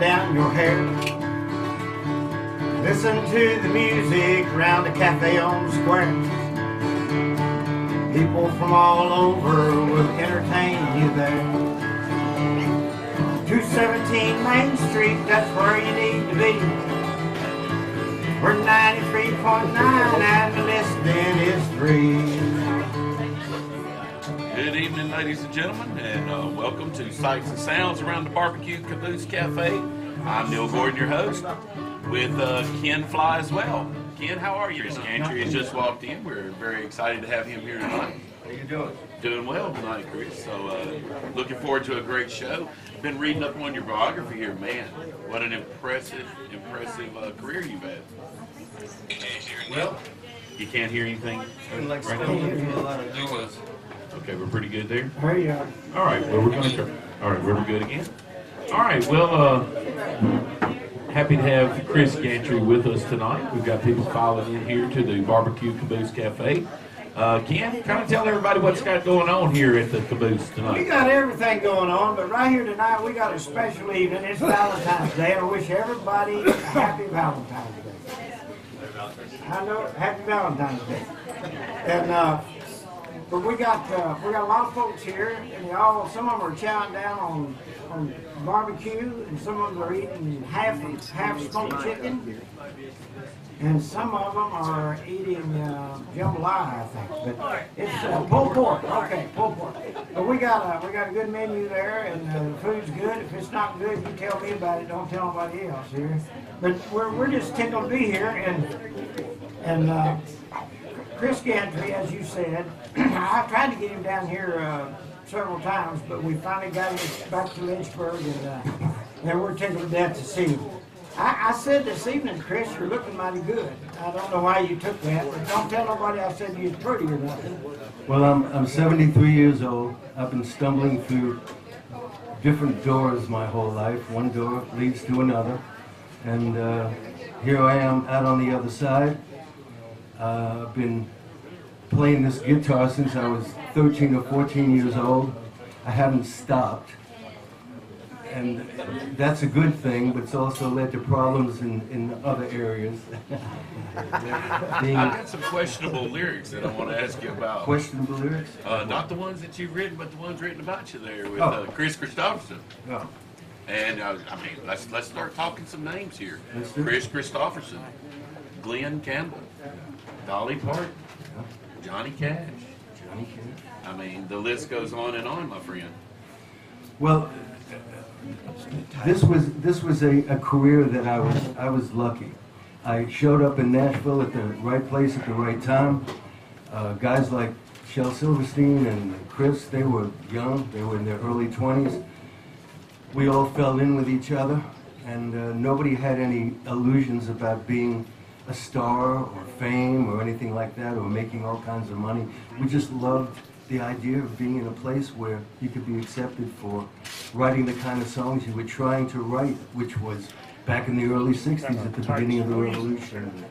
down your hair. Listen to the music around the cafe on the square. People from all over will entertain you there. 217 Main Street, that's where you need to be. We're 93.9 and the listening is free. Good evening, ladies and gentlemen, and uh, welcome to Sights and Sounds around the Barbecue Caboose Cafe. I'm Neil Gordon, your host, with uh, Ken Fly as well. Ken, how are you? Chris Gantry has just walked in. We're very excited to have him here tonight. How you doing? Doing well tonight, Chris. So, uh, looking forward to a great show. Been reading up on your biography here, man. What an impressive, impressive uh, career you've had. Well, You can't hear anything like right stone now? Through a lot of doors. Okay, we're pretty good there. There you are. All right, well, we're going to try. All right, we're good again. All right, well, uh, happy to have Chris Gantry with us tonight. We've got people calling in here to the Barbecue Caboose Cafe. Uh, Ken, kind of tell everybody what's got going on here at the Caboose tonight. We got everything going on, but right here tonight we got a special evening. It's Valentine's Day. I wish everybody a happy Valentine's Day. I know, happy Valentine's Day. And uh, but we got uh, we got a lot of folks here, and they all some of them are chowing down on on barbecue, and some of them are eating half half smoked chicken. And some of them are eating uh, jambalaya, I think. But it's uh, pulled pork. Okay, pulled pork. But we got a we got a good menu there, and uh, the food's good. If it's not good, you tell me about it. Don't tell nobody else here. But we're we're just tickled to be here, and and uh, Chris Gantry, as you said, I tried to get him down here uh, several times, but we finally got him back to Lynchburg, and uh, we're taking him down to see him. I, I said this evening, Chris, you're looking mighty good. I don't know why you took that, but don't tell nobody I said you was pretty or nothing. Well, I'm, I'm 73 years old. I've been stumbling through different doors my whole life. One door leads to another. And uh, here I am out on the other side. Uh, I've been playing this guitar since I was 13 or 14 years old. I haven't stopped. And that's a good thing, but it's also led to problems in, in other areas. Being I've got some questionable lyrics that I want to ask you about. questionable lyrics. Uh, not the ones that you've written, but the ones written about you there with Oh. uh, Kris Kristofferson. Oh. And uh, I mean, let's let's start talking some names here. Let's do it. Kris Kristofferson, Glen Campbell, Dolly Parton, Johnny Cash. Johnny Cash. I mean, the list goes on and on, my friend. Well, this was this was a, a career that I was I was lucky. I showed up in Nashville at the right place at the right time. Uh, guys like Shel Silverstein and Chris, they were young. They were in their early 20s. We all fell in with each other, and uh, nobody had any illusions about being a star or fame or anything like that or making all kinds of money. We just loved the idea of being in a place where you could be accepted for writing the kind of songs you were trying to write, which was back in the early 60s at the beginning of the revolution.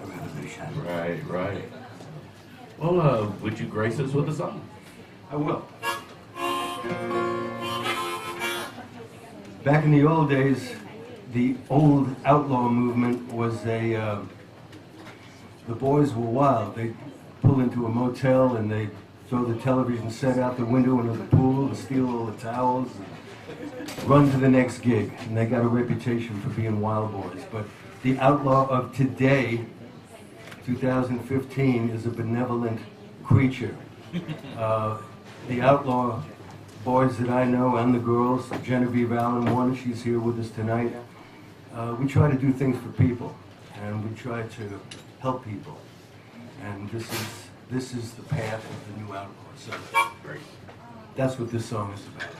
The revolution. Right, right. Well, uh, would you grace us with a song? I will. Back in the old days, the old outlaw movement was a. Uh, the boys were wild. They'd pull into a motel and they'd throw the television set out the window into the pool and steal all the towels and run to the next gig. And they got a reputation for being wild boys. But the outlaw of today, 2015, is a benevolent creature. Uh, the outlaw boys that I know and the girls, Genevieve Allen, one, she's here with us tonight. Uh, we try to do things for people, and we try to help people. And this is this is the path of the new outlaw. So Great. that's what this song is about.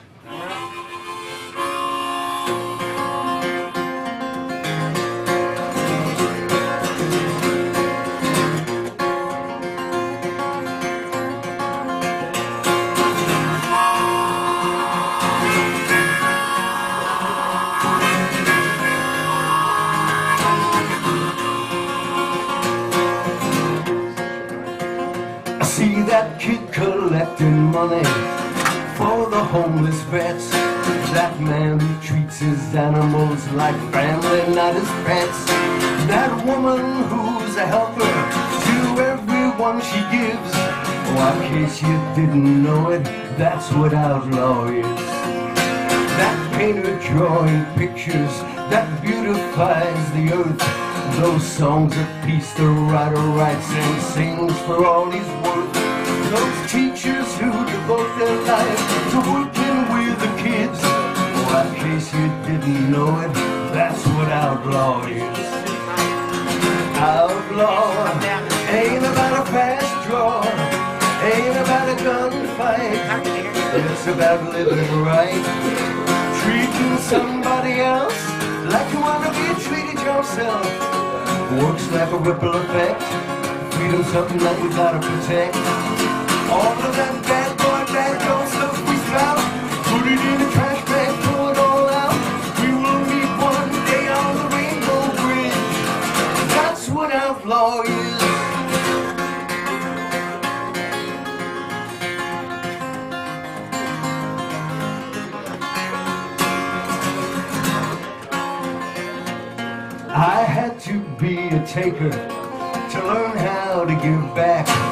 Money for the homeless vets. That man who treats his animals like family, not his pets. That woman who's a helper to everyone she gives. Oh, in case you didn't know it, that's what outlaw is. That painter drawing pictures that beautifies the earth. Those songs of peace the writer writes and sings for all he's worth. Those teachers who devote their life to working with the kids. Oh, in case you didn't know it, that's what outlaw is. Outlaw ain't about a fast draw, ain't about a gunfight. It's about living right, treating somebody else like you wanna be treated yourself. Works like a ripple effect, freedom's something that we gotta protect. All of that bad boy, bad girl stuff we spout, put it in trash bag, it all out. We will meet one day on the Rainbow Bridge. That's what outlaw is. I had to be a taker to learn how to give back.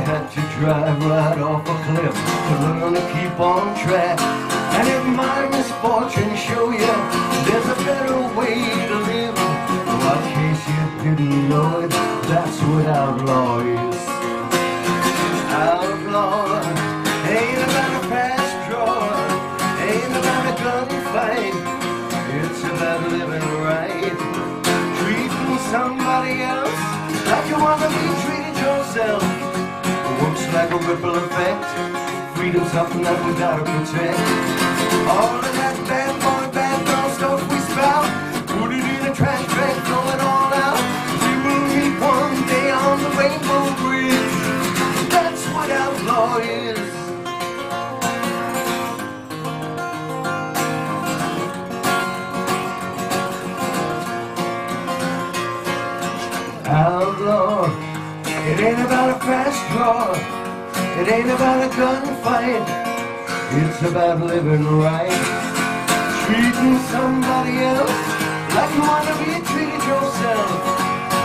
Had to drive right off a cliff to learn to keep on track. And if my misfortune show you there's a better way to live, well, in case you didn't know it, that's what outlaw is. Outlaw ain't about a fast draw, ain't about a gunfight. It's about living right, treating somebody else like you wanna be treated yourself. Like a ripple effect, freedom's something that we gotta protect. All of that bad boy, bad girl stuff we spout, put it in a trash bag, throw it all out. We will meet one day on the Rainbow Bridge. That's what outlaw is. Outlaw, it ain't about a fast draw, it ain't about a gunfight, it's about living right, treating somebody else like you wanna be treated yourself.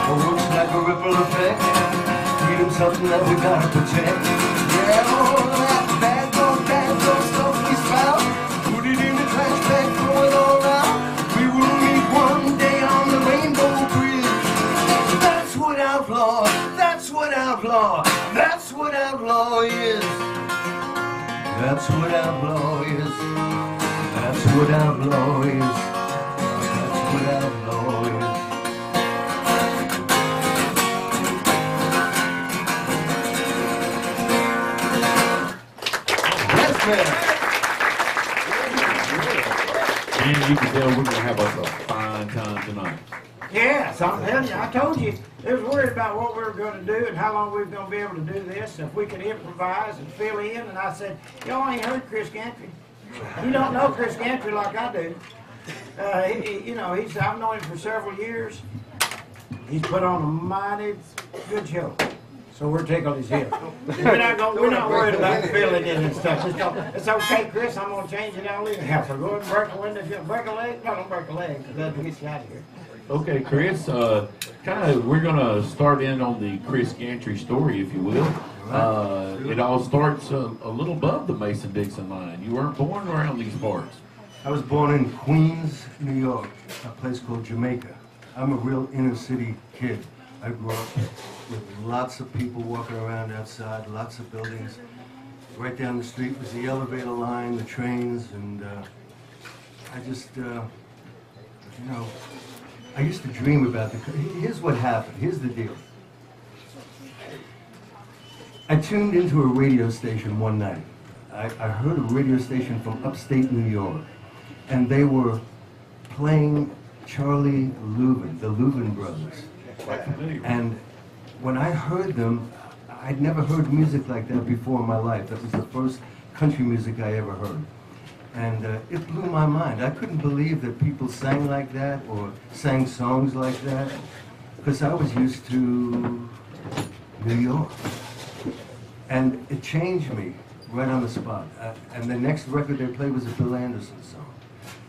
It works like a ripple effect, freedom something that we gotta protect. Yeah, oh. That's what outlaw is. That's what outlaw is. That's what outlaw is. Yes, man. Man, you can tell we're gonna have us a fine time tonight. Yes, I'm telling you, I told you, they was worried about what we were gonna do and how long we were gonna be able to do this, if we could improvise and fill in, and I said, y'all ain't heard Chris Gantry. You don't know Chris Gantry like I do. Uh, he, he- you know, he's, I've known him for several years. He's put on a mighty good show. So we're tickled as hell. We're not gonna, we're not worried about filling in and stuff. It's, o- it's okay, Chris, I'm gonna change it, leave the. So go ahead and break a window, break a leg, no, don't break a leg, because that'll get you out of here. Okay, Chris, uh, kind of, we're gonna start in on the Chris Gantry story, if you will. Uh, it all starts a, a little above the Mason-Dixon line. You weren't born around these parts. I was born in Queens, New York, a place called Jamaica. I'm a real inner city kid. I grew up with lots of people walking around outside, lots of buildings. Right down the street was the elevator line, the trains, and uh, I just, uh, you know, I used to dream about the. Here's what happened. Here's the deal. I tuned into a radio station one night. I, I heard a radio station from upstate New York, and they were playing Charlie Louvin, the Louvin brothers. And when I heard them, I'd never heard music like that before in my life. That was the first country music I ever heard. And uh, it blew my mind. I couldn't believe that people sang like that or sang songs like that because I was used to New York. And it changed me. right on the spot. Uh, and the next record they played was a Bill Anderson song.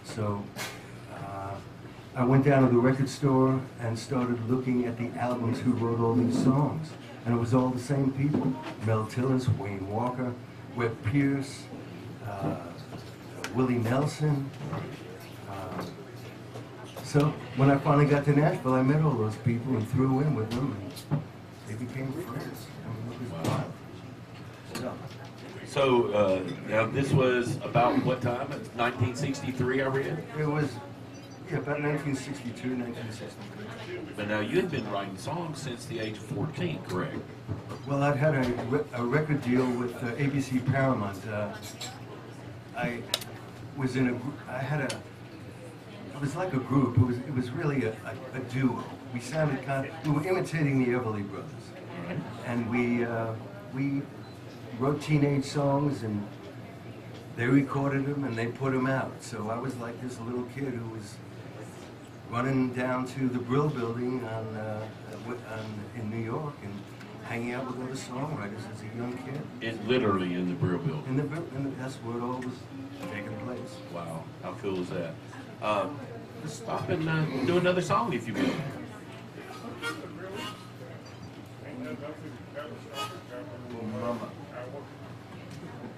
So uh, I went down to the record store and started looking at the albums who wrote all these songs. And it was all the same people. Mel Tillis, Wayne Walker, Webb Pierce, uh, Willie Nelson. Uh, so when I finally got to Nashville, I met all those people and threw in with them, and they became friends. I mean, it was wild. So, uh, now this was about what time? 1963, I read. It was, yeah, about 1962, 1963. But now you had been writing songs since the age of 14, correct? Well, I'd had a, re- a record deal with uh, ABC Paramount. Uh, I was in a, I had a, it was like a group. It was, it was really a, a, a duo. We sounded kind of, we were imitating the Everly Brothers. And we, uh, we wrote teenage songs and they recorded them and they put them out. So I was like this little kid who was running down to the Brill Building on, uh, on, in New York and hanging out with other songwriters as a young kid. And literally in the Brill Building. In the, Brill- in the, that's where it all was taking place. Wow, how cool is that? Uh, let's stop and uh, do another song if you will.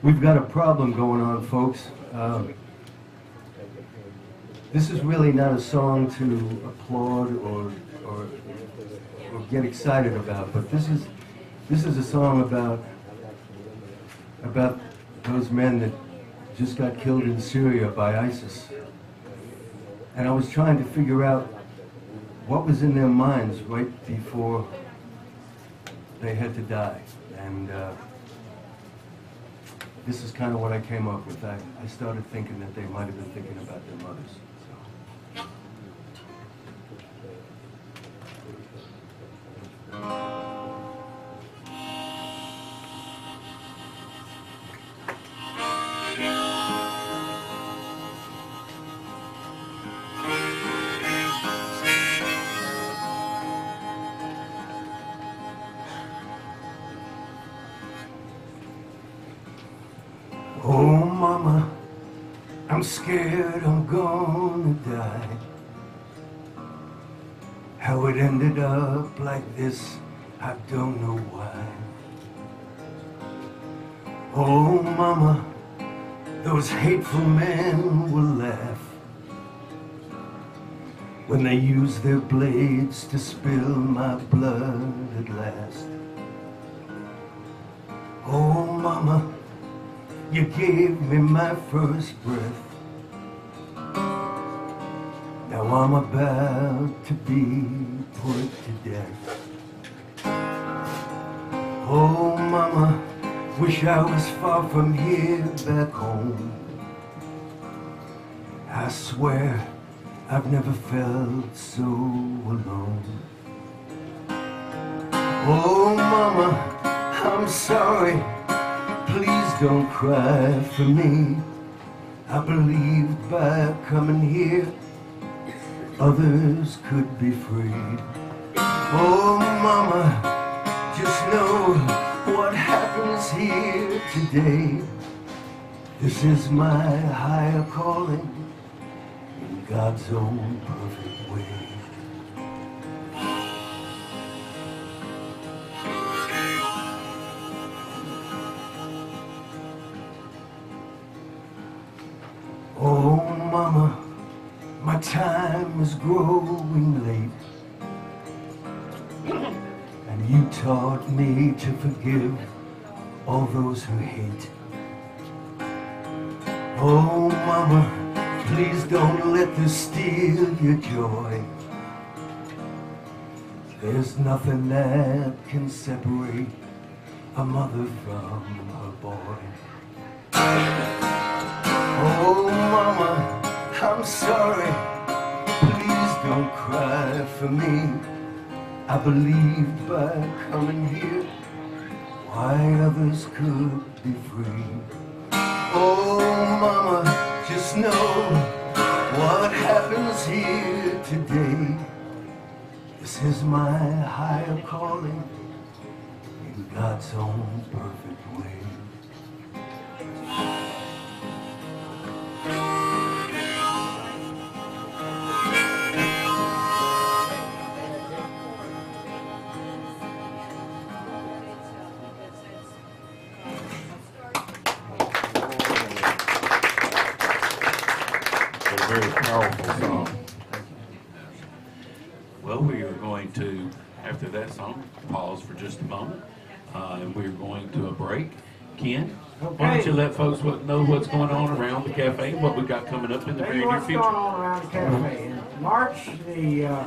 We've got a problem going on, folks. Um, this is really not a song to applaud or, or, or get excited about, but this is, this is a song about, about those men that just got killed in Syria by ISIS. And I was trying to figure out what was in their minds right before they had to die. And uh, this is kind of what I came up with. I, I started thinking that they might have been thinking about their mothers. So. Scared I'm gonna die. How it ended up like this, I don't know why. Oh, mama, those hateful men will laugh when they use their blades to spill my blood at last. Oh, mama. You gave me my first breath. I'm about to be put to death. Oh, mama, wish I was far from here back home. I swear I've never felt so alone. Oh, mama, I'm sorry. Please don't cry for me. I believed by coming here, others could be freed. Oh, mama, just know what happens here today. This is my higher calling in God's own perfect way. Forgive all those who hate. Oh, mama, please don't let this steal your joy. There's nothing that can separate a mother from her boy. Oh, mama, I'm sorry. Please don't cry for me. I believed by coming here why others could be free. Oh, mama, just know what happens here today. This is my higher calling in God's own perfect way. Folks what, know what's going on around the cafe, and what we got coming up in the Tell very you near what's going future? on around the cafe. In March the uh,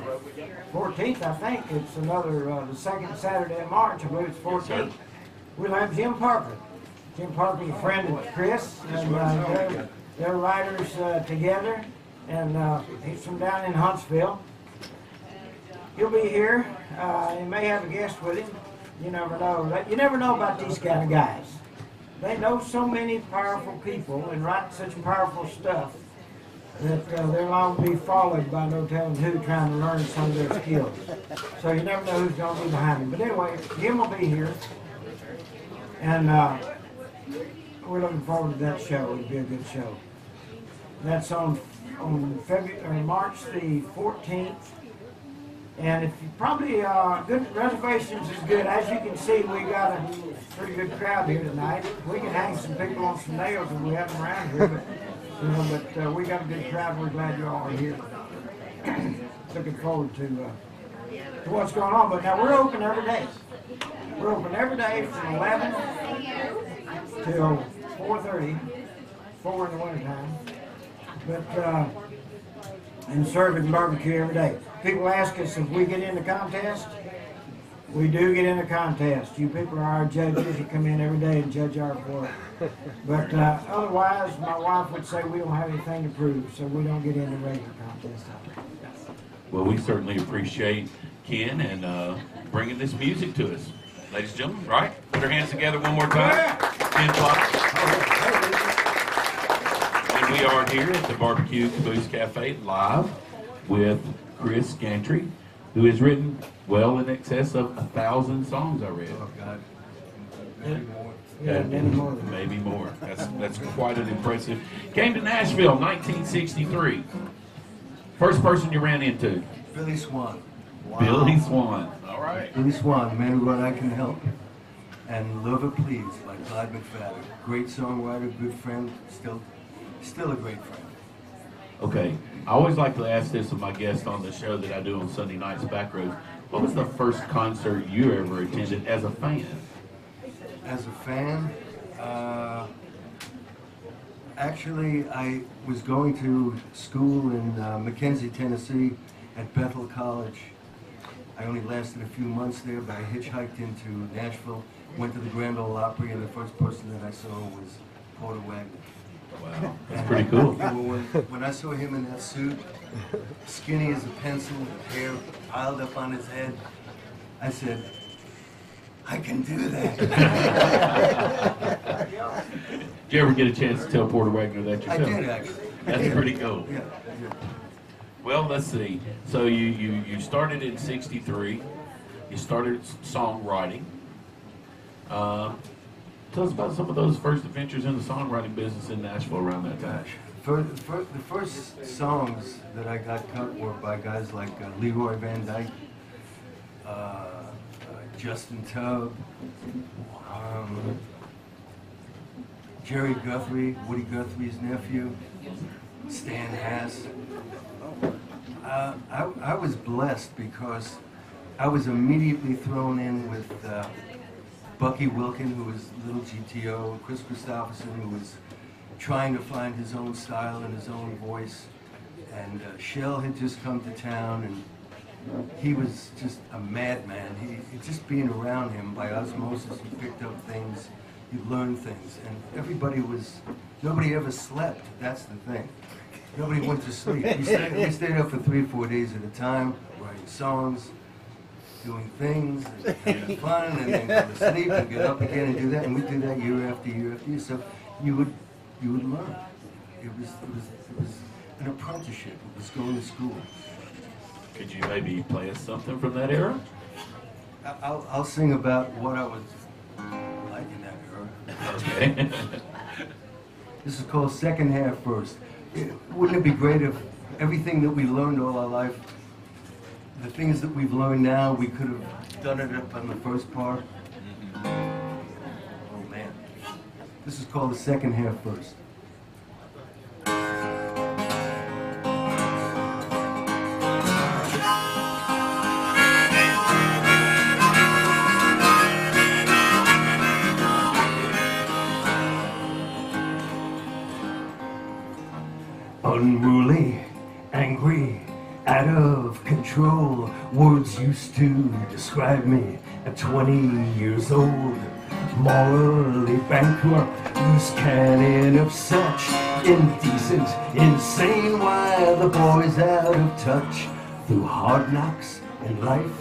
14th, I think, it's another, uh, the second Saturday of March, I believe it's 14th. We'll have Jim Parker. Jim Parker's a friend of Chris, and uh, they're, they're writers uh, together, and uh, he's from down in Huntsville. He'll be here. Uh, he may have a guest with him. You never know. You never know about these kind of guys. They know so many powerful people and write such powerful stuff that uh, they'll all be followed by no telling who trying to learn some of their skills. So you never know who's going to be behind them. But anyway, Jim will be here, and uh, we're looking forward to that show. It'll be a good show. That's on on February or March the 14th. And if you probably uh, good reservations is good. As you can see, we got a pretty good crowd here tonight. We can hang some people on some nails if we have them around here, but you know, but uh, we got a good crowd. We're glad you all are here. Looking forward to uh, to what's going on. But now we're open every day. We're open every day from 11 till 4:30, four in the wintertime. But uh, and serving barbecue every day. People ask us if we get in the contest. We do get in the contest. You people are our judges. You come in every day and judge our work. But uh, otherwise, my wife would say we don't have anything to prove, so we don't get in the regular contest. Well, we certainly appreciate Ken and uh, bringing this music to us. Ladies and gentlemen, right? Put our hands together one more time. Ken Fox. And we are here at the Barbecue Caboose Cafe live with Chris Gantry, who has written well in excess of a thousand songs, I read. Oh, God. Yeah, many more. Maybe more. That's, that's quite an impressive. Came to Nashville, 1963. First person you ran into, Billy Swan. Billy Swan. All right. Billy Swan, the man who wrote I Can Help. And Lover Please by Clyde McPhatter. Great songwriter, good friend, still still a great friend. Okay. I always like to ask this of my guests on the show that I do on Sunday nights, Back Roads. What was the first concert you ever attended as a fan? As a fan, uh, actually, I was going to school in uh, McKenzie, Tennessee, at Bethel College. I only lasted a few months there, but I hitchhiked into Nashville, went to the Grand Ole Opry, and the first person that I saw was Porter Wagoner. Wow. That's pretty cool. When, when I saw him in that suit, skinny as a pencil, hair piled up on his head, I said, I can do that. Did you ever get a chance to tell Porter Wagoner that I yourself? did actually. That's pretty cool. Yeah, I. Well, let's see. So you, you, you started in 63. You started songwriting. Uh, tell us about some of those first adventures in the songwriting business in Nashville around that time. First, the first songs that I got cut were by guys like uh, Leroy Van Dyke, uh, uh, Justin Tubb, um, Jerry Guthrie, Woody Guthrie's nephew, Stan Hass. Uh, I, I was blessed because I was immediately thrown in with uh, Bucky Wilkin, who was Little GTO, Kris Kristofferson, who was trying to find his own style and his own voice. And uh, Shel had just come to town, and he was just a madman. He, just being around him by osmosis, you picked up things, you learned things, and everybody was. Nobody ever slept. That's the thing. Nobody went to sleep. We stayed, we stayed up for three, or four days at a time, writing songs, doing things, and having fun, and then go to sleep and get up again and do that. And we do that year after year after year. So you would you would learn. It was it was it was an apprenticeship. It was going to school. Could you maybe play us something from that era? I'll I'll sing about what I was like in that era. Okay. This is called second half first. It- Wouldn't it be great if everything that we learned all our life, the things that we've learned now, we could have done it up on the first part. Mm-hmm. Oh man. This is called the second half first. Unruly, angry, out of control. Words used to describe me at 20 years old. Morally bankrupt, loose cannon of such. Indecent, insane, why the boy's out of touch. Through hard knocks in life,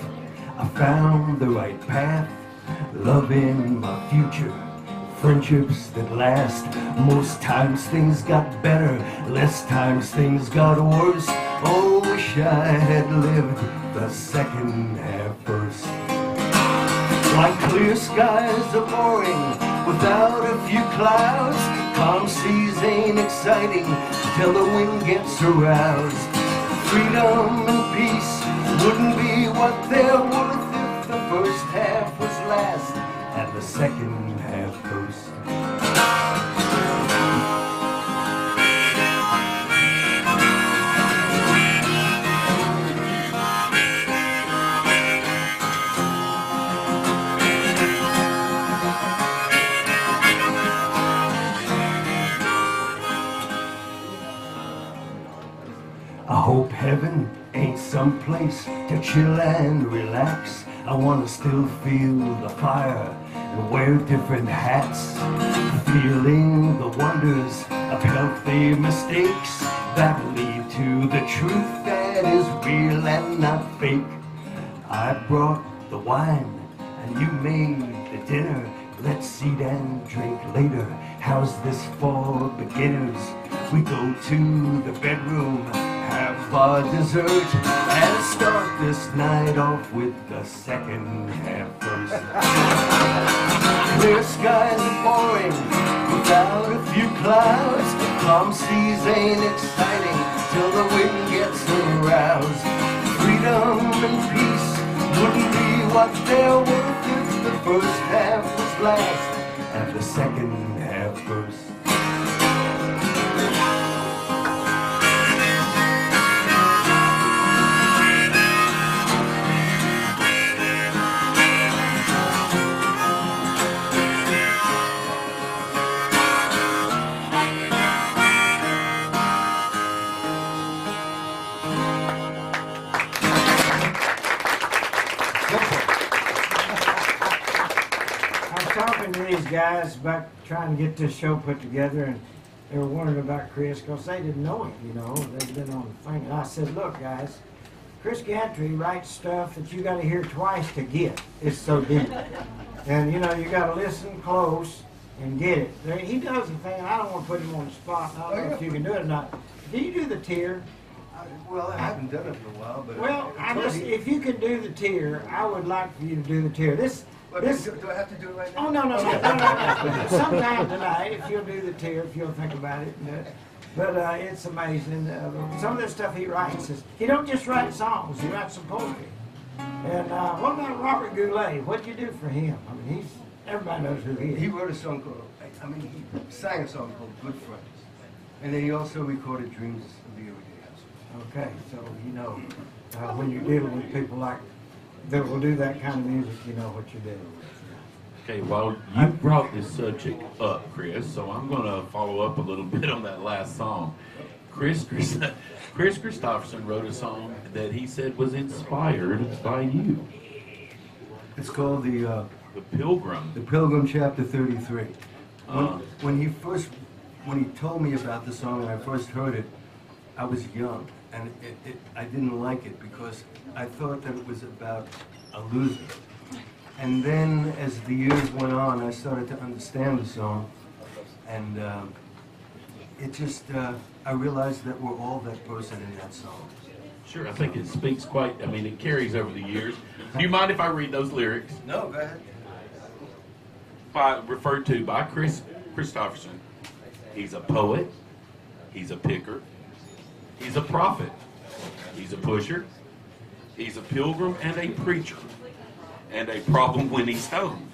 I found the right path. Loving my future, friendships that last. Most times things got better, less times things got worse. Oh, wish I had lived the second half first. Like clear skies are boring without a few clouds. Calm seas ain't exciting till the wind gets aroused. Freedom and peace wouldn't be what they're worth if the first half was last and the second half heaven ain't some place to chill and relax. I wanna still feel the fire and wear different hats. Feeling the wonders of healthy mistakes that lead to the truth that is real and not fake. I brought the wine and you made the dinner. Let's eat and drink later. How's this for beginners? We go to the bedroom, have our dessert, and start this night off with the second half first. Clear skies are boring without a few clouds. Calm seas ain't exciting till the wind gets aroused. Freedom and peace wouldn't be what they're worth if the first half was last and the second half first. Guys about trying to get this show put together, and they were wondering about Chris because they didn't know him, you know. They'd been on the thing. And I said, look, guys, Chris Gantry writes stuff that you got to hear twice to get. It's so deep. And, you know, you got to listen close and get it. There, he does a thing, I don't want to put him on the spot, I don't know if you can do it or not. Do you do the tear? Well, I haven't done it in a while, but. Well, I just, if you can do the tear, I would like for you to do the tear. This, this, do I have to do it right Oh, no, no, no, no, no, no. Sometime tonight, if you'll do the tear, if you'll think about it. and do it. But uh, it's amazing. Uh, some of the stuff he writes is, he don't just write songs, he writes some poetry. And uh, what about Robert Goulet? What'd you do for him? I mean, he's, everybody knows who he He is. wrote a song called, I- I mean, he sang a song called Good Friends. And then he also recorded Dreams of the Everyday House. Okay, so you know, uh, when you're dealing with people like, that will do that kind of music, you know what you're with. Okay, well, you brought this subject up, Chris, so I'm going to follow up a little bit on that last song. Chris, Chris, Kris Kristofferson wrote a song that he said was inspired by you, It's called the, uh, The Pilgrim. The Pilgrim, chapter 33. When, Uh. when he first, when he told me about the song and I first heard it, I was young and it, it, I didn't like it because I thought that it was about a loser. And then as the years went on, I started to understand the song and um, it just, uh, I realized that we're all that person in that song. Sure, I think it speaks quite, I mean, it carries over the years. Do you mind if I read those lyrics? No, go ahead. By, referred to by Kris Kristofferson. He's a poet, he's a picker, he's a prophet, he's a pusher, he's a pilgrim and a preacher, and a problem when he's home.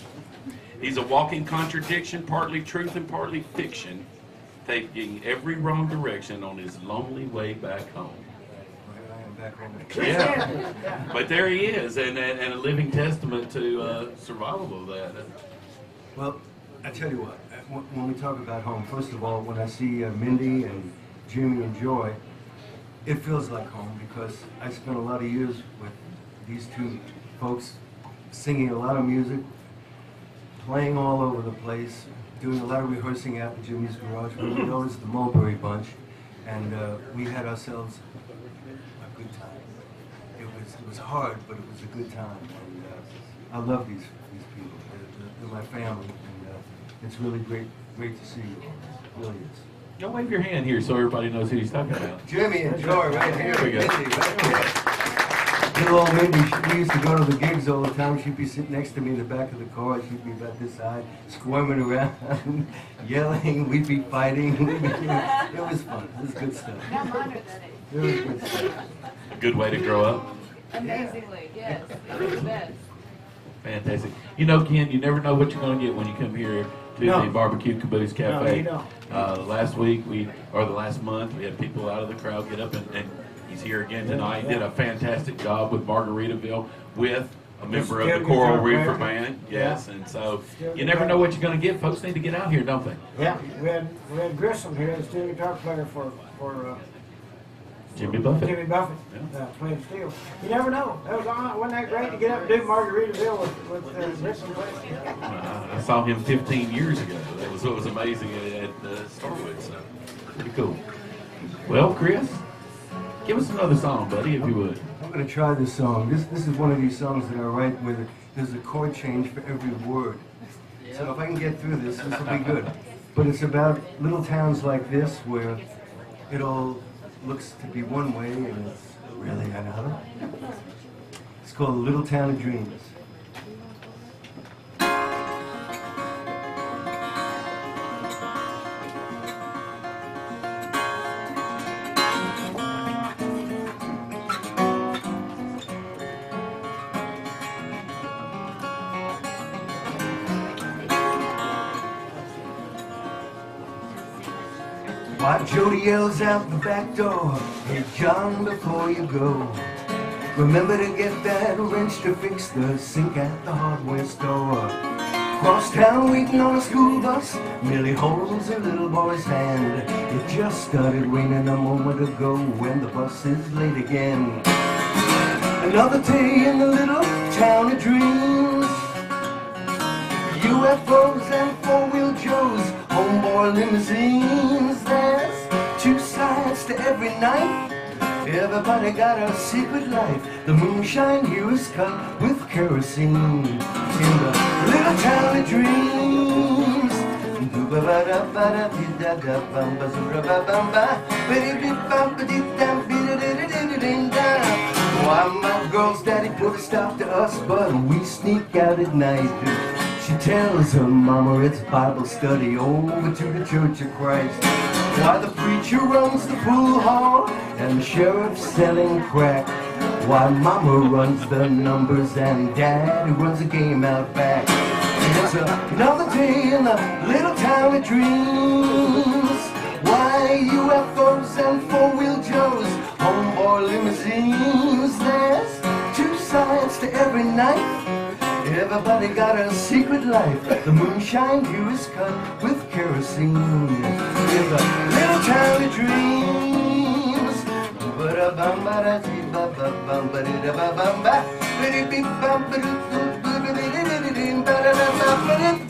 He's a walking contradiction, partly truth and partly fiction, taking every wrong direction on his lonely way back home. Yeah. But there he is, and, and, and a living testament to uh, survival of that. Well, I tell you what, when when we talk about home, first of all, when I see uh, Mindy and Jimmy and Joy, it feels like home because I spent a lot of years with these two folks singing a lot of music, playing all over the place, doing a lot of rehearsing in Jimmy's garage. We were known as the Mulberry Bunch, and uh, we had ourselves a good time. It was it was hard, but it was a good time, and uh, I love these these people. They're, they're my family, and uh, it's really great great to see you all. It really is. Go wave your hand here so everybody knows who he's talking about. Jimmy and Joy right here. There we go. Mindy right there. Little old Mindy, she- used to go to the gigs all the time. She'd be sitting next to me in the back of the car. She'd be about this high, squirming around, yelling. We'd be fighting. it was fun. It was good stuff. Not mine are that. It was good stuff. Good way to grow up. Amazingly, yes. It was the best. Fantastic. You know, Ken, you never know what you're going to get when you come here to No. the Barbecue Caboose Cafe. don't. Uh, last week, we or the last month, we had people out of the crowd get up, and, and he's here again tonight. Yeah. Did a fantastic job with Margaritaville with a member of the Coral Reefer. Band. Yes, Yeah. and so you never know what you're going to get. Folks need to get out here, don't they? Yeah, we had, we had Grisham here, the steel guitar player for, for, uh, Jimmy Buffett. Jimmy Buffett, Yeah. uh, playing steel. You never know. That was, on- wasn't that great to get up and do Margaritaville with, with uh, Grisham playing? Uh, I saw him 15 years ago. That was what was amazing at, at uh, Starwood. So pretty cool. Well, Chris, give us another song, buddy, if you would. I'm going to try this song. This this is one of these songs that I write where there's a chord change for every word. So if I can get through this, this will be good. But it's about little towns like this where it all looks to be one way and it's really another. It's called Little Town of Dreams. While Jody yells out the back door, Hey John, before you go, remember to get that wrench to fix the sink at the hardware store. Cross town waiting on a school bus, Millie holds her little boy's hand. It just started raining a moment ago when the bus is late again. Another day in the little town of dreams. UFOs and four-wheel Joes, homeboy limousines. Every night. Everybody got a secret life. The moonshine here is cut with kerosene in the little town of dreams. Why my girl's daddy put a stop to us, but we sneak out at night. She tells her mama it's Bible study over to the Church of Christ. Why the preacher runs the pool hall and the sheriff's selling crack. Why mama runs the numbers and daddy runs the game out back. It's another day in the little town of dreams. Why UFOs and four-wheel Joes, homeboy limousines. There's two sides to every knife. Everybody got a secret life. The moonshine here is cut with kerosene. In the little town of dreams. And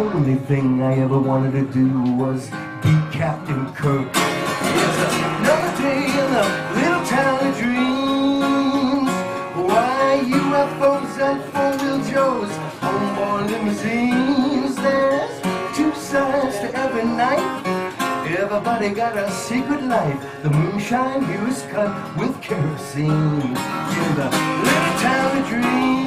only thing I ever wanted to do was be Captain Kirk. It's another day in the little town of dreams. Why UFOs and four-wheel Joes, homeboy limousines. There's two sides to every night. Everybody got a secret life. The moonshine here is cut with kerosene in the little town of dreams.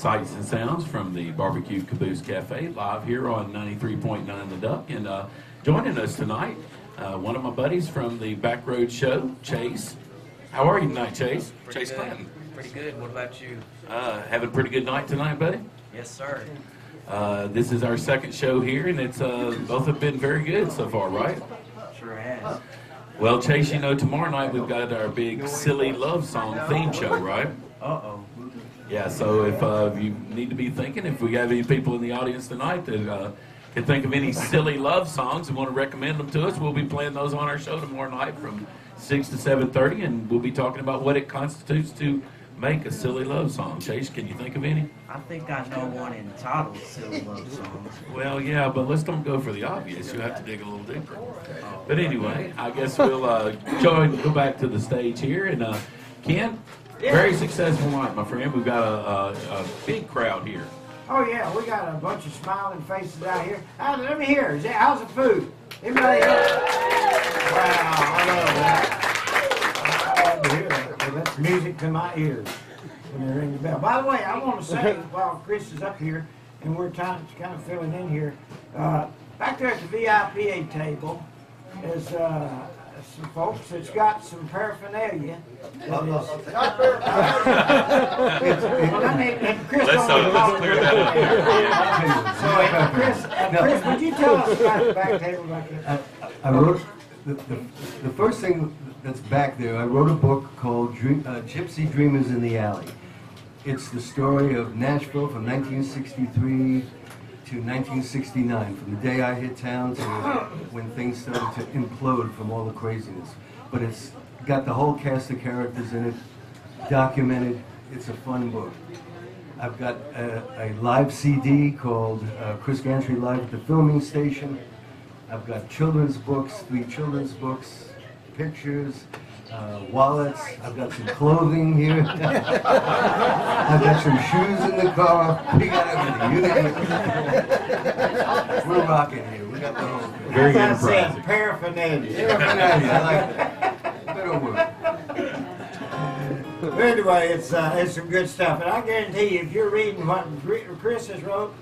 Sights and Sounds from the Barbecue Caboose Cafe, live here on 93.9 The Duck. And uh, joining us tonight. Uh, one of my buddies from the Back Road Show, Chase. How are you tonight, Chase? Pretty Chase good. Clinton. Pretty good. What about you? Uh, having a pretty good night tonight, buddy. Yes, sir. Uh, this is our second show here, and it's uh, both have been very good so far, right? Sure has. Well, Chase, you know tomorrow night we've got our big silly love song theme show, right? Uh oh. Yeah. So if uh, you need to be thinking, if we have any people in the audience tonight that uh, can think of any silly love songs and want to recommend them to us, we'll be playing those on our show tomorrow night from six to seven thirty, and we'll be talking about what it constitutes to make a silly love song. Chase, can you think of any? I think I know one entitled Silly Love Songs. Well, yeah, but let's don't go for the obvious. You have to dig a little deeper. But anyway, I guess we'll uh, join, go back to the stage here. And uh, Ken, very successful night, my friend. We've got a, a, a big crowd here. Oh yeah, we got a bunch of smiling faces out here. How, let me hear. Is it, how's the food? Anybody else? Wow, I love that. I love to hear that. Well, that's music to my ears when they ring the bell. By the way, I want to say while Chris is up here and we're trying to kind of filling in here, uh, back there at the VIPA table is uh, some folks that's got some paraphernalia. that is- Well, paraphernalia. Chris let's, uh, let's clear that up. so, uh, Chris, uh, Chris, would you tell us about the back table back here? I, I wrote the, the, the first thing that's back there. I wrote a book called Dream, uh, Gypsy Dreamers in the Alley. It's the story of Nashville from 1963 to 1969, from the day I hit town to when things started to implode from all the craziness. But it's got the whole cast of characters in it, documented. It's a fun book. I've got a, a live CD called uh, Chris Gantry Live at the Filming Station. I've got children's books, three children's books, pictures, uh, wallets. I've got some clothing here. I've got some shoes in the car. We got everything. You name it. We're rocking here. We got the whole thing. Very As I paraphernalia. Paraphernalia, I like that. Better word. But anyway, it's, uh, it's some good stuff, and I guarantee you, if you're reading what Chris has wrote,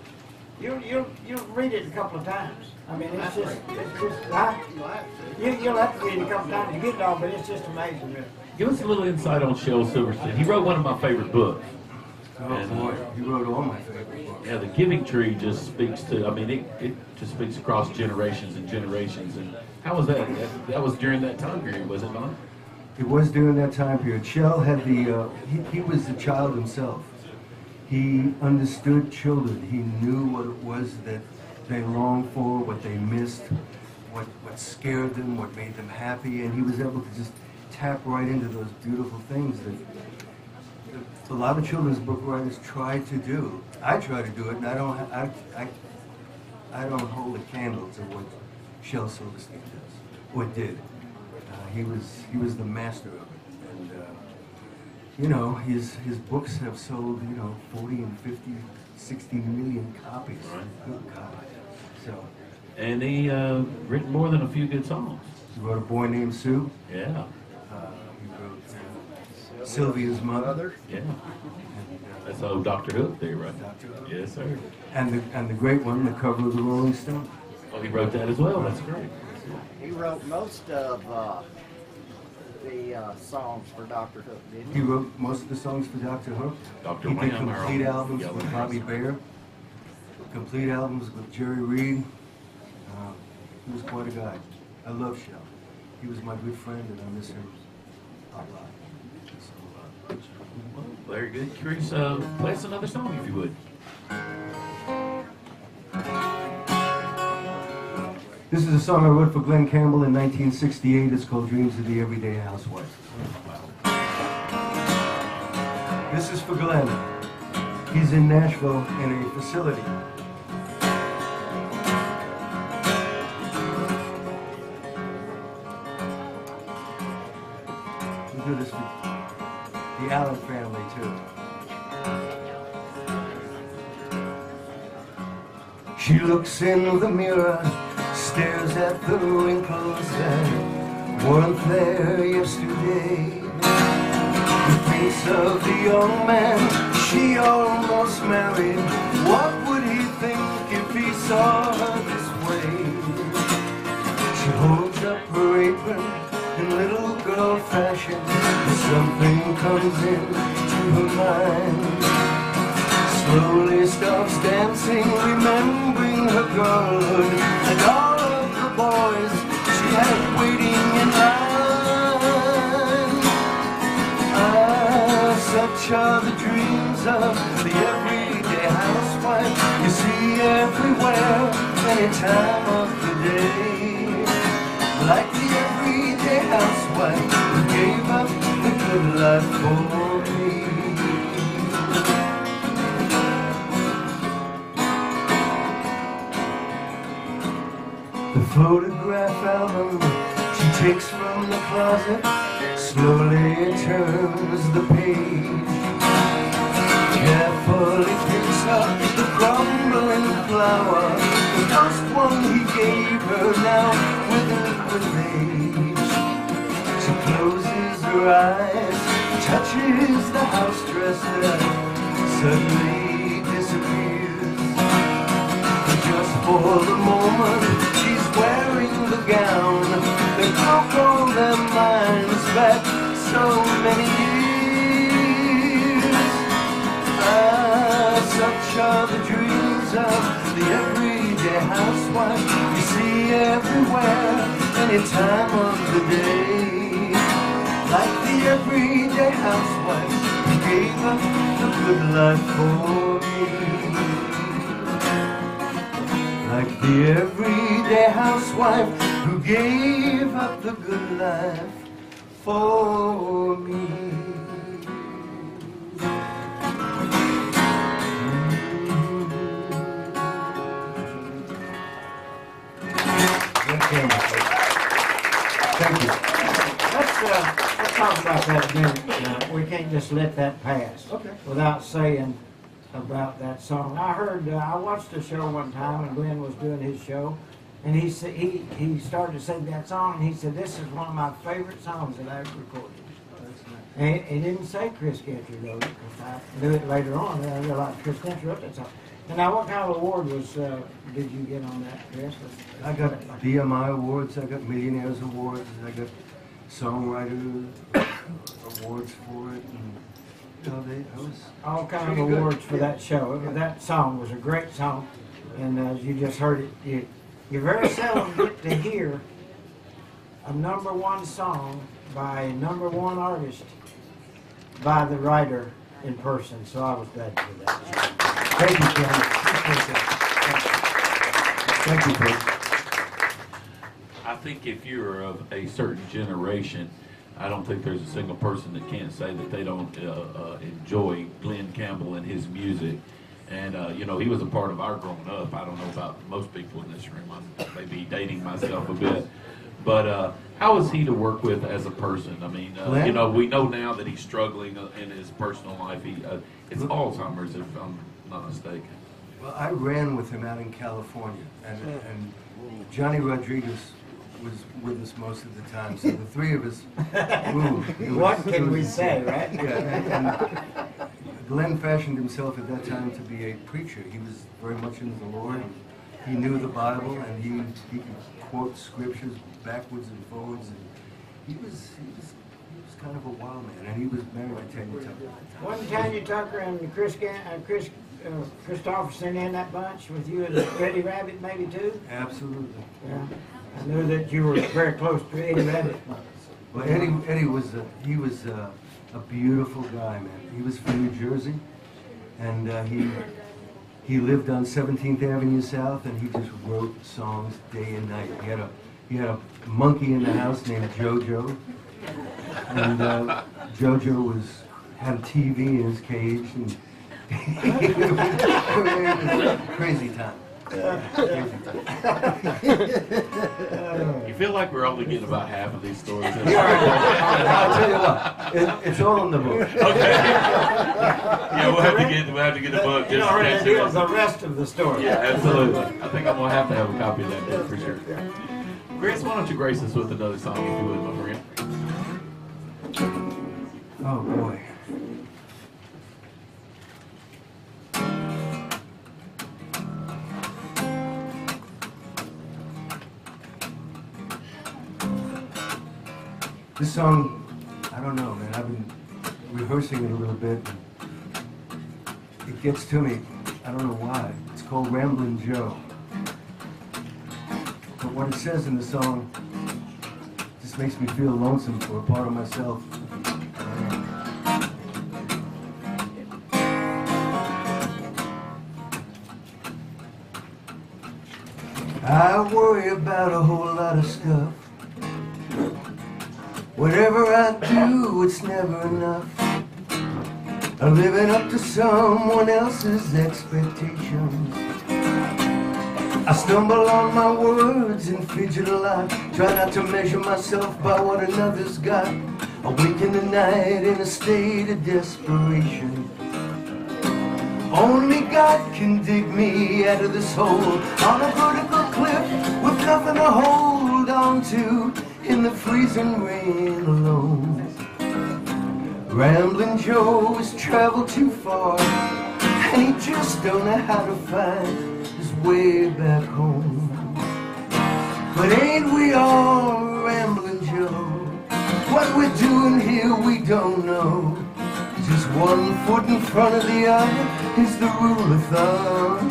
you'll, you'll, you'll read it a couple of times. I mean, it's just, it's just, huh? You, you'll have to read it a couple of times to get it all, but it's just amazing, really. Give us a little insight on Shel Silverstein. He wrote one of my favorite books. Oh boy, you wrote all my favorite books. Yeah, the Giving Tree just speaks to, I mean, it, it just speaks across generations and generations. And how was that? That, that was during that time period, was it not? It was during that time period. Shel had the, uh, he, he was a child himself. He understood children. He knew what it was that they longed for, what they missed, what, what scared them, what made them happy, and he was able to just tap right into those beautiful things that that a lot of children's book writers try to do. I try to do it, and I don't, I, I, I don't hold a candle to what Shel Silverstein does, or did. Uh, he was he was the master of it, you know his his books have sold you know 40 and 50, 60 million copies. Right. Good God! So And he uh, written more than a few good songs. he wrote a boy named Sue. Yeah, Uh, he wrote uh, Sylvia's mother. yeah. And, uh, That's old Dr. Hook there, right? Dr. Hook. Yes, sir. and the and the great one, the cover of the Rolling Stone. Oh, he wrote that as well. That's great. He wrote most of uh, the uh, songs for Dr. Hook, didn't He he? wrote most of the songs for Dr. Hook. Dr. He did Wham, complete own albums Yellow with Bobby Dress. Bare, complete albums with Jerry Reed. Um, he was quite a guy. I love Shel. He was my good friend, and I miss him a lot. So, uh, Well, very good. Chris, uh, play us another song if you would. This is a song I wrote for Glen Campbell in 1968. It's called Dreams of the Everyday Housewife. This is for Glenn. He's in Nashville in a facility. We do this for the Allen family too. She looks in the mirror, stares at the wrinkles that weren't there yesterday. Thinks of the young man she almost married. What would he think if he saw her this way? She holds up her apron in little girl fashion. Something comes into her mind. Slowly stops dancing, remembering her girlhood waiting in line. Ah, such are the dreams of the everyday housewife you see everywhere, any time of the day. Like the everyday housewife who gave up the good life for me. The photograph album she takes from the closet slowly turns the page. Carefully picks up the crumbling flower, the first one he gave her now withered with age. She closes her eyes, touches the house dress that suddenly disappears. Just for the moment, all their minds back so many years. Ah, such are the dreams of the everyday housewife you see everywhere, any time of the day. Like the everyday housewife who gave up the good life for me. Like the everyday housewife who gave up the good life for me. Okay. Thank you. Let's, uh, let's talk about that again. Uh, We can't just let that pass. Okay. Without saying about that song. I heard, uh, I watched a show one time and Glen was doing his show. And he said, he, he started to sing that song and he said, this is one of my favorite songs that I've recorded. And he, didn't say Chris Gantry wrote it, 'cause I knew it later on, and I realized Chris Gantry wrote that song. And now what kind of award was, uh, did you get on that, Chris? I got BMI awards, I got Millionaires Awards, I got Songwriter Awards for it, and, you know, they, I was, all kind of good. awards for that show. That song was a great song, and as you just heard it, you, you very seldom get to hear a number one song by a number one artist by the writer in person. So I was glad to do that. thank you, Ken. Thank you, Chris. I think if you're of a certain generation, I don't think there's a single person that can't say that they don't uh, uh, enjoy Glen Campbell and his music. And, uh, you know, he was a part of our growing up. I don't know about most people in this room. I'm maybe dating myself a bit. But uh, how is he to work with as a person? I mean, uh, you know, we know now that he's struggling uh, in his personal life. He, uh, it's Alzheimer's, if I'm not mistaken. Well, I ran with him out in California, and, and Johnny Rodriguez was with us most of the time, so the three of us, ooh, it was- What can we was- say, right? Yeah, and and Glen fashioned himself at that time to be a preacher. He was very much into the Lord. He knew the Bible, and he, he could quote scriptures backwards and forwards, and he was, he was, he was kind of a wild man, and he was married to Tanya Tucker. Wasn't Tanya Tucker and Chris, Gan- uh, Chris uh, Kristofferson in that bunch with you and Eddie Rabbitt maybe too? Absolutely. Yeah. I knew that you were very close to Eddie Rabbitt. Well, Eddie, Eddie was a, he was a, a beautiful guy, man. He was from New Jersey, and uh, he he lived on 17th Avenue South, and he just wrote songs day and night. He had a he had a monkey in the house named JoJo, and uh, JoJo was had a TV in his cage, and it was time. Crazy time. You feel like we're only getting about half of these stories. I'll tell you what, it, it's all in the book. Okay. Yeah, we'll have to get, we'll have to get a book just know, in it case. deals it- the rest of the story. Yeah, absolutely. I think I'm gonna have to have a copy of that book for sure. Chris, why don't you grace us with another song if you would, my friend? Oh, boy. This song, I don't know, man. I've been rehearsing it a little bit. It gets to me. I don't know why. It's called Ramblin' Joe. But what it says in the song just makes me feel lonesome for a part of myself. I worry about a whole lot of stuff. Whatever I do, it's never enough. I'm living up to someone else's expectations. I stumble on my words and fidget a lot. Try not to measure myself by what another's got. I wake in the night in a state of desperation. Only God can dig me out of this hole on a vertical cliff with nothing to hold on to in the freezing rain alone. Ramblin' Joe has traveled too far and he just don't know how to find his way back home. But ain't we all Ramblin' Joe? What we're doing here we don't know. Just one foot in front of the other is the rule of thumb.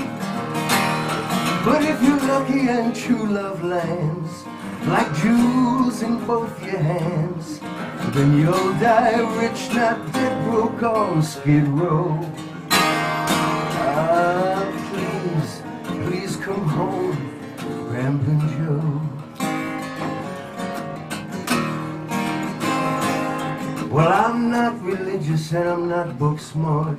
But if you're lucky and true love lands, like jewels in both your hands, then you'll die rich, not dead broke on Skid Row. Ah, please, please come home, Ramblin' Joe. Well, I'm not religious and I'm not book smart.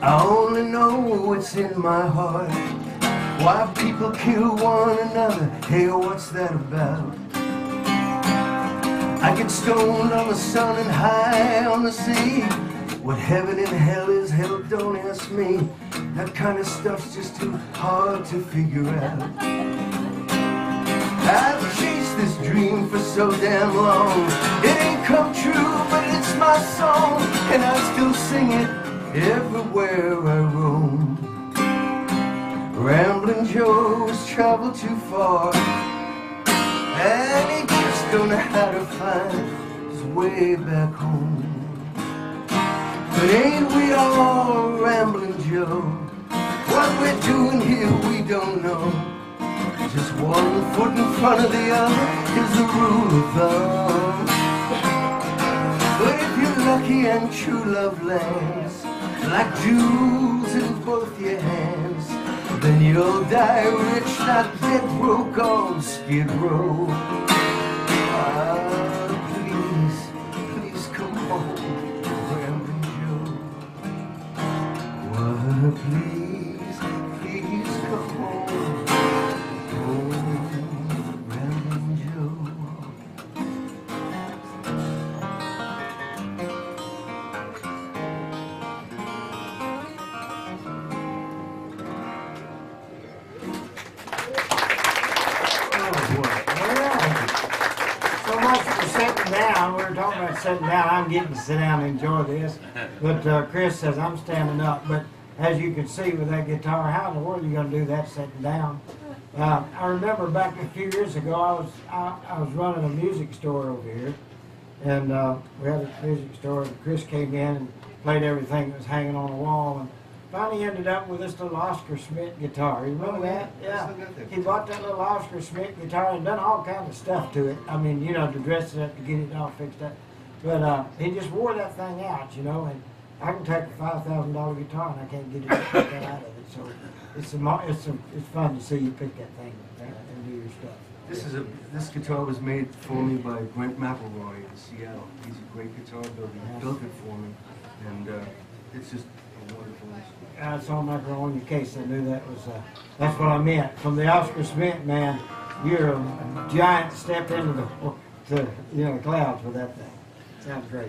I only know what's in my heart. Why people kill one another, hey, what's that about? I get stoned on the sun and high on the sea. What heaven and hell is, hell don't ask me. That kind of stuff's just too hard to figure out. I've chased this dream for so damn long. It ain't come true, but it's my song, and I still sing it everywhere I roam. Ramblin' Joe's traveled too far, and he just don't know how to find his way back home. But ain't we all Ramblin' Joe? What we're doing here we don't know. Just one foot in front of the other is the rule of thumb. But if you're lucky and true love lands, like jewels in both your hands, then you'll die rich, not dead broke on Skid Row. But uh, Chris says I'm standing up. But as you can see with that guitar, how in the world are you going to do that sitting down? Uh, I remember back a few years ago, I was I, I was running a music store over here, and uh, we had a music store. And Chris came in and played everything that was hanging on the wall, and finally ended up with this little Oscar Schmidt guitar. You remember Oh, that? Yeah. still got that He bought that little Oscar Schmidt guitar and done all kinds of stuff to it. I mean, you know, to dress it up, to get it all fixed up. But uh, he just wore that thing out, you know, and I can take a five thousand dollar guitar and I can't get it to pick that out of it. So it's a, it's a, it's fun to see you pick that thing uh, and do your stuff. This is a this guitar was made for me by Brent McElroy in Seattle. He's a great guitar builder. He built it for me, and uh, it's just a wonderful instrument. I saw my girl on your case. I knew that was, uh, that's what I meant. From the Oscar Schmidt, man, you're a giant step into the, to, you know, the clouds with that thing. Sounds great.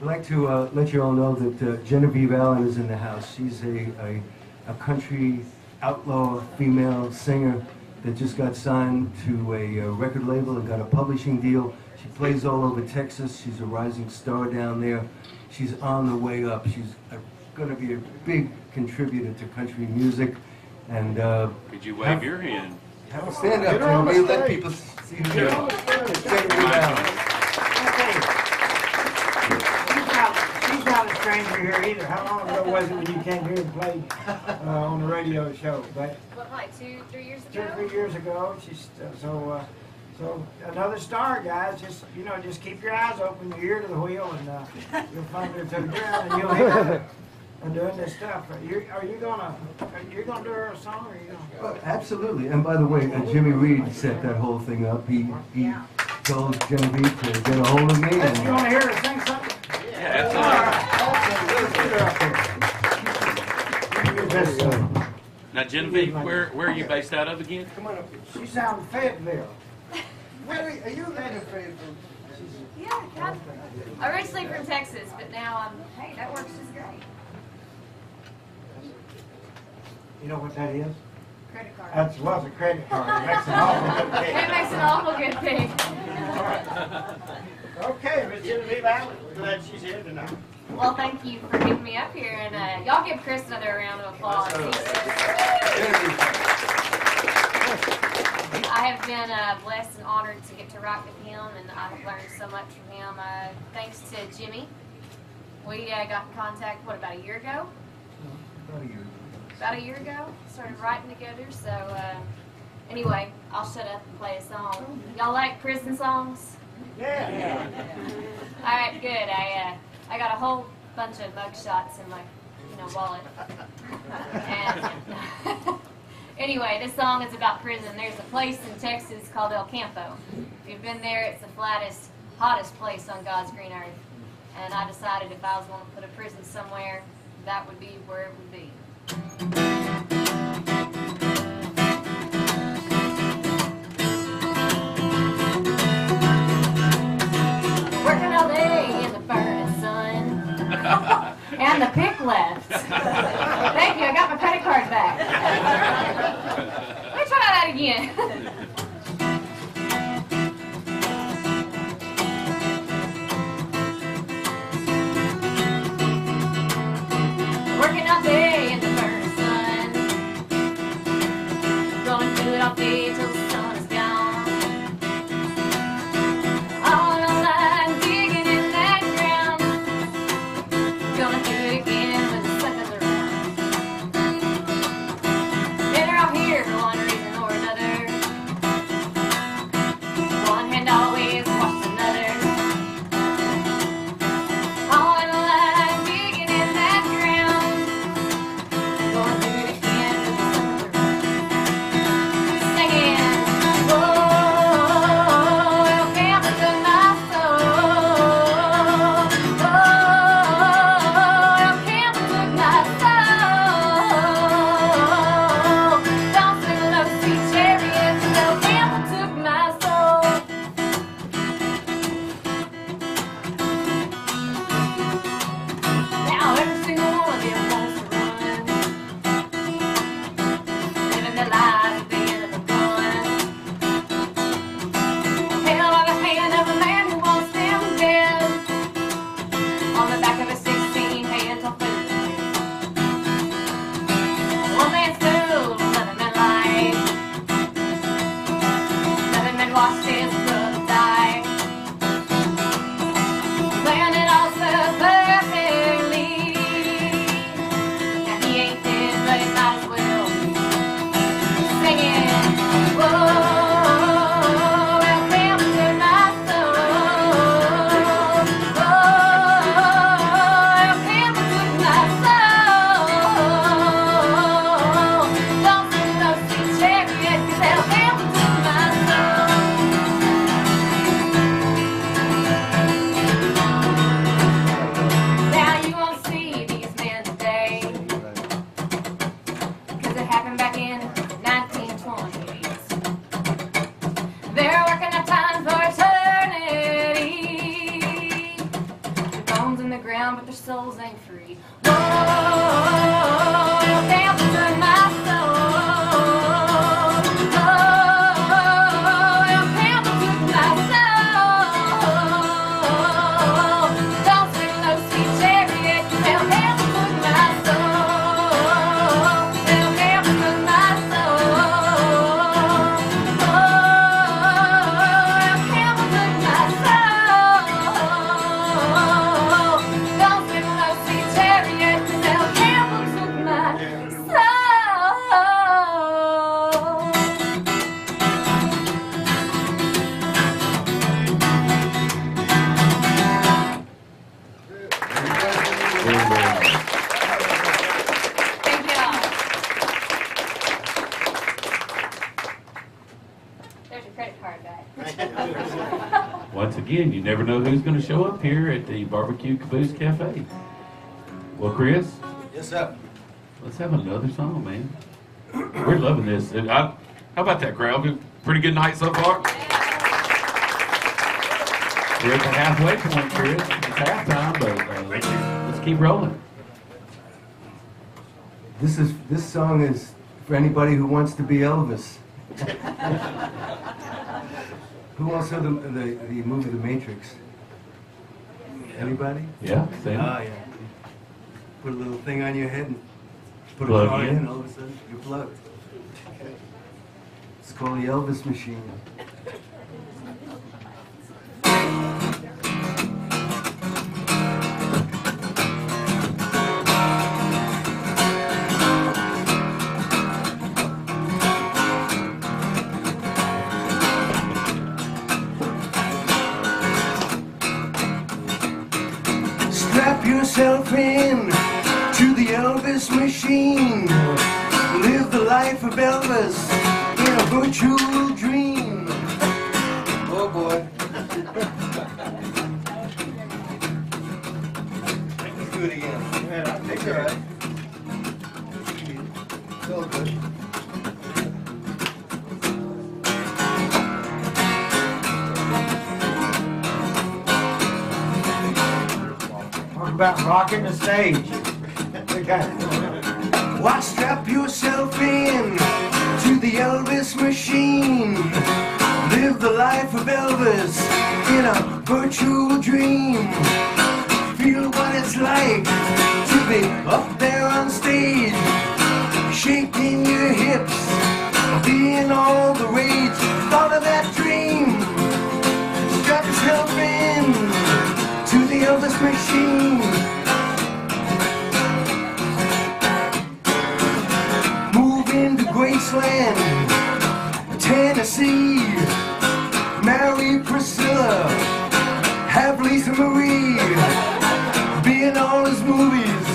I'd like to uh, let you all know that uh, Genevieve Allen is in the house. She's a, a, a country outlaw female singer that just got signed to a uh, record label and got a publishing deal. She plays all over Texas. She's a rising star down there. She's on the way up. She's going to be a big contributor to country music. And uh, Could you wave your hand? Stand up, Get on the Jimmy, let people see you. Get on the stage. Take it down. Okay. She's not, she's not a stranger here either. How long ago was it when you came here and played uh, on the radio show? But What, like two, three years two or ago? three years ago, she's uh, so. Uh, so another star, guys. Just you know, just keep your eyes open, your ear to the wheel, and uh, you'll find her to the ground, and you'll hear her uh, doing this stuff. Are you, are you gonna? Are you gonna do her a song, or are you gonna? Oh, Absolutely, and by the way, uh, Jimmy Reed set that whole thing up. He, he told Genevieve to get a hold of me You wanna hear her sing something? Yeah, All Now, Genevieve, where, where are you based out of again? Come on up here. She's out in Fayetteville. Where are you, are you in Fayetteville? Yeah, kind of. Originally from Texas, but now I'm, hey, that works just great. You know what that is? Credit card. That was a credit card. It makes an awful good thing. It makes an awful good thing. Okay, Miss Genevieve Allen, glad she's here tonight. Well, thank you for getting me up here, and uh, y'all give Chris another round of applause. I have been uh, blessed and honored to get to write with him, and I have learned so much from him. Uh, thanks to Jimmy, we uh, got in contact, what, about a year ago? About a year ago, About a year ago, started writing together. So, uh, anyway, I'll shut up and play a song. Y'all like prison songs? Yeah. All right, good. I uh, I got a whole bunch of mug shots in my you know wallet. And anyway, this song is about prison. There's a place in Texas called El Campo. If you've been there, it's the flattest, hottest place on God's green earth. And I decided if I was going to put a prison somewhere, that would be where it would be. And the pick left. Thank you, I got my credit card back. Let me try that again. Show up here at the Barbecue Caboose Cafe. Well, Chris, Yes, sir. let's have another song, man. We're loving this. I, how about that crowd? Pretty good night so far. We're at the halfway point, Chris. It's halftime, but uh, let's, let's keep rolling. This is, this song is for anybody who wants to be Elvis. Who also the, the, the movie The Matrix? Anybody? Yeah, Sam. Ah, yeah. Put a little thing on your head and put Plug a card in. in, all of a sudden you're plugged. It's called the Elvis machine. Strap yourself in to the Elvis machine. Live the life of Elvis in a virtual dream. Oh boy. Let's do it again. Yeah, it's all right. It's all good. About rocking the stage. Okay. Why strap yourself in to the Elvis machine? Live the life of Elvis in a virtual dream. Feel what it's like to be up there on stage, shaking your hips, being all the rage. Thought of that dream. Strap yourself in to the Elvis machine. Move into Graceland, Tennessee. Marry Priscilla, have Lisa Marie. Be in all his movies,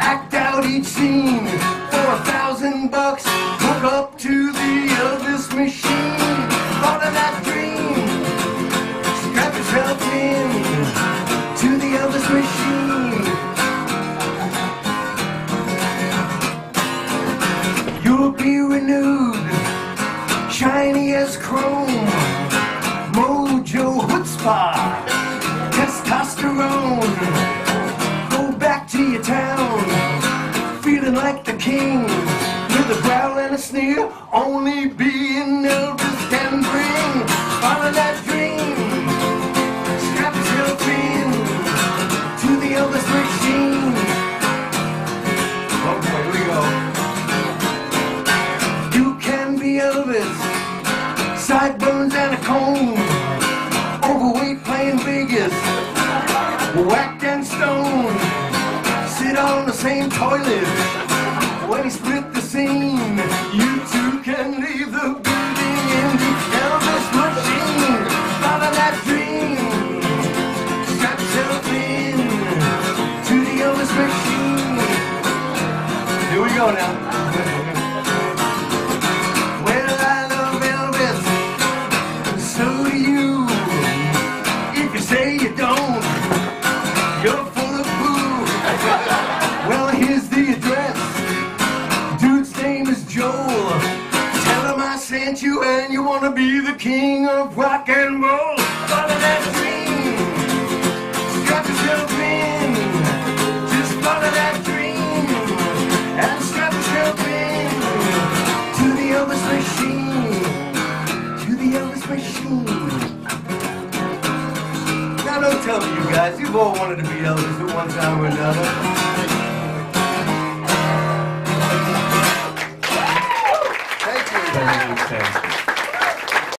act out each scene. For a thousand bucks, hook up to